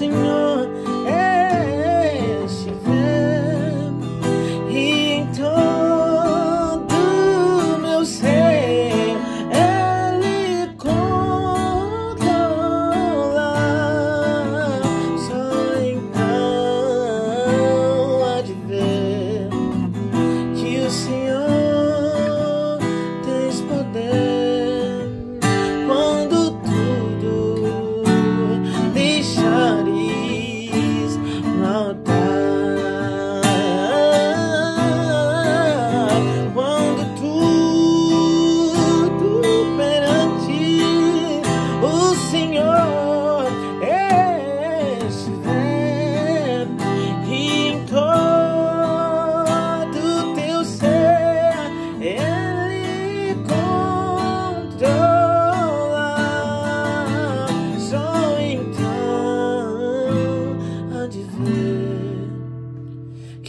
Senhor.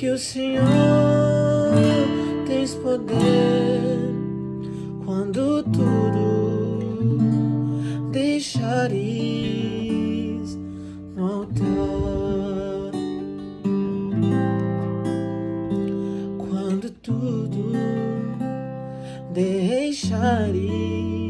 Que o Senhor tens poder quando tudo deixares no altar. Quando tudo deixares.